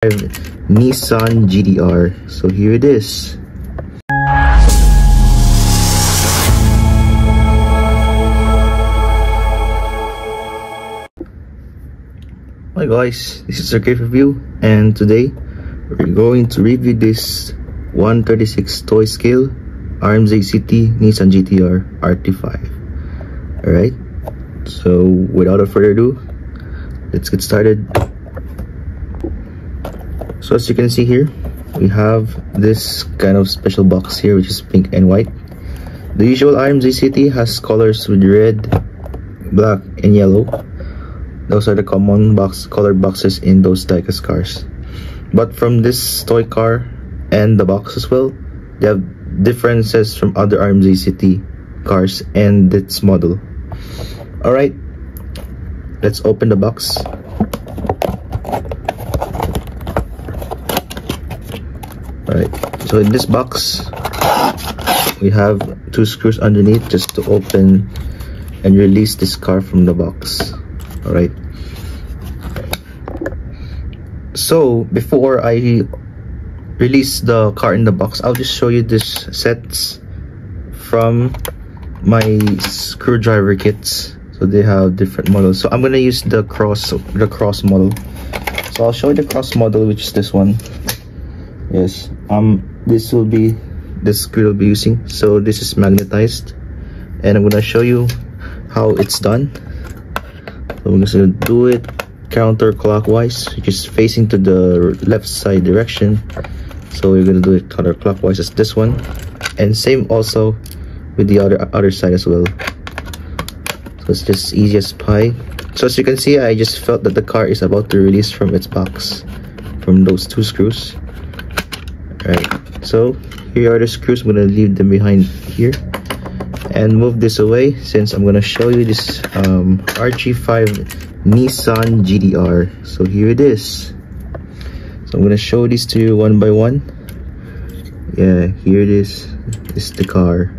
Nissan GTR. So here it is. Hi guys, this is a great review and today we're going to review this 136 toy scale RMZ City Nissan GTR R35. Alright, so without further ado, let's get started. So as you can see here, we have this kind of special box here which is pink and white. The usual RMZ City has colors with red, black, and yellow. Those are the common box colored boxes in those diecast cars. But from this toy car and the box as well, they have differences from other RMZ City cars and its model. Alright, let's open the box. Alright, so in this box, we have two screws underneath just to open and release this car from the box. Alright. So, before I release the car in the box, I'll just show you this sets from my screwdriver kits. So they have different models. So I'm gonna use the cross the cross model. So I'll show you the cross model, which is this one yes um this will be the screw will be using. So this is magnetized. And i'm gonna show you how it's done. So i'm gonna do it counterclockwise which is facing to the left side direction. So we're gonna do it counterclockwise as this one. And same also with the other other side as well. So it's just easy as pie. So as you can see i just felt that the car is about to release from its box from those two screws right so here are the screws. I'm gonna leave them behind here. And move this away since i'm gonna show you this um, R35 nissan gtr so here it is. So i'm gonna show this to you one by one. Yeah here it is. Is the car.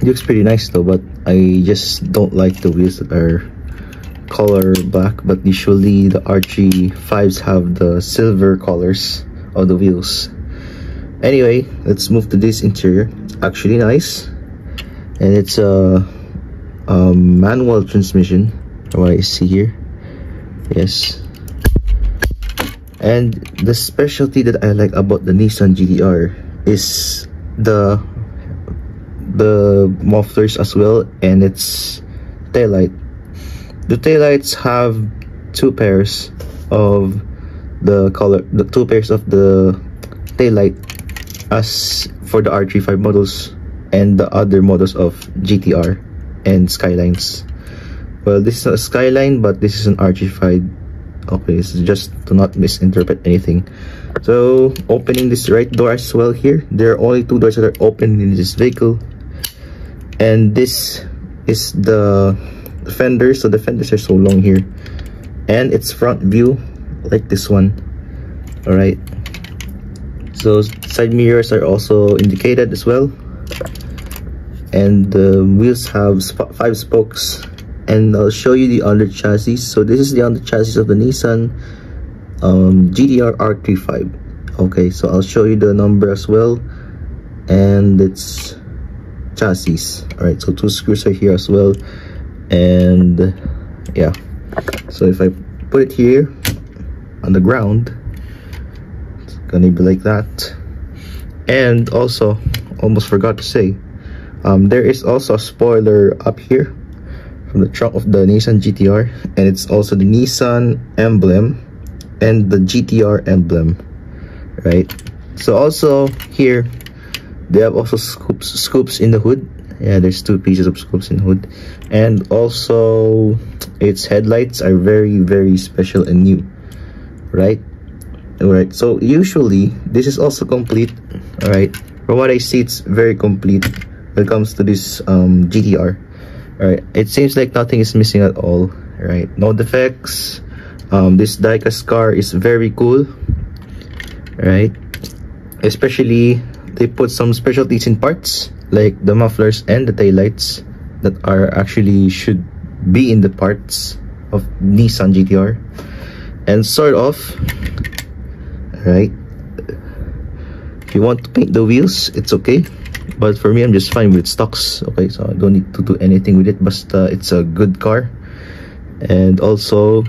It looks pretty nice though but i just don't like the wheels that are color black but usually the R35s have the silver colors of the wheels. Anyway let's move to this interior. Actually nice. And it's a, a manual transmission what I see here. Yes. And the specialty that I like about the Nissan GTR is the the mufflers as well and its taillight the taillights have two pairs of the color, the two pairs of the taillight as for the R35 models and the other models of GTR and Skylines. Well, this is a Skyline, but this is an R35. Okay, is just to not misinterpret anything. So, opening this right door as well here. There are only two doors that are open in this vehicle. And this is the fenders so the fenders are so long here. And its front view like this one. All right so side mirrors are also indicated as well. And the wheels have sp five spokes. And I'll show you the under chassis. So this is the under chassis of the Nissan um, GTR R35 okay so I'll show you the number as well. And its chassis. All right so two screws are here as well and yeah. So if I put it here on the ground it's gonna be like that. And also almost forgot to say um, there is also a spoiler up here from the trunk of the Nissan GTR and it's also the Nissan emblem and the GTR emblem right? So also here they have also scoops scoops in the hood yeah there's two pieces of scopes in hood. And also its headlights are very very special and new right? All right so usually this is also complete all right from what i see it's very complete when it comes to this um gtr all right it seems like nothing is missing at all right no defects. Um this diecast car is very cool right especially they put some specialties in parts like the mufflers and the taillights that are actually should be in the parts of Nissan GTR and sort of right if you want to paint the wheels it's okay. But for me i'm just fine with stocks okay? So i don't need to do anything with it but uh, it's a good car. And also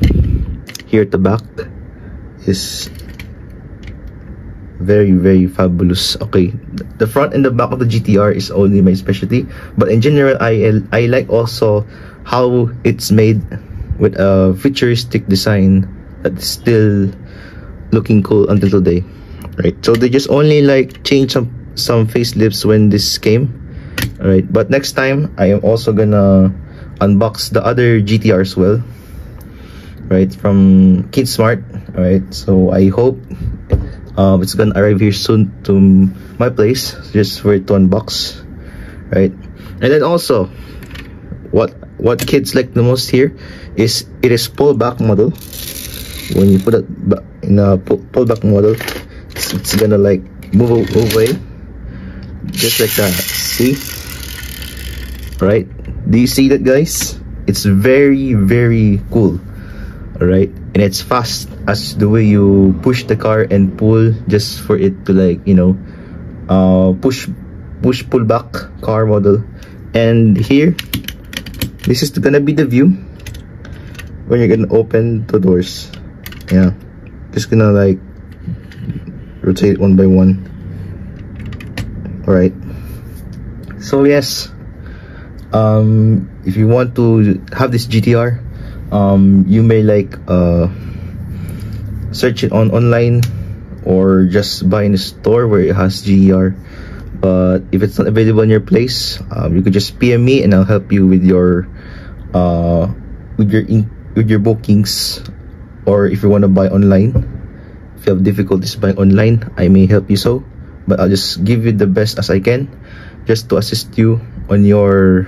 here at the back is very very fabulous. Okay. The front and the back of the gtr is only my specialty. But in general i i like also how it's made with a futuristic design that's still looking cool until today. Right. So they just only like change some some facelifts when this came. All right but next time i am also gonna unbox the other gtr as well. Right. From Kinsmart. All right so i hope um, it's gonna arrive here soon to my place just for it to unbox right? And then also what what kids like the most here is it is pull back model. When you put it in a pull back model it's, it's gonna like move away. Just like that. See? Right? Do you see that guys? It's very very cool Alright, and it's fast as the way you push the car and pull just for it to like you know uh push push pull back car model. And here this is gonna be the view when you're gonna open the doors. Yeah. Just gonna like rotate one by one. All right so yes. Um if you want to have this gtr um, you may like uh, search it on online or just buy in a store where it has GTR but if it's not available in your place um, you could just PM me and I'll help you with your uh, with your with your bookings. Or if you want to buy online if you have difficulties buying online I may help you so. But I'll just give you the best as I can just to assist you on your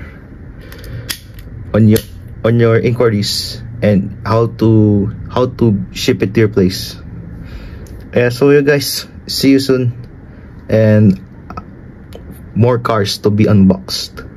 on your on your inquiries and how to how to ship it to your place. Yeah so you guys see you soon. And more cars to be unboxed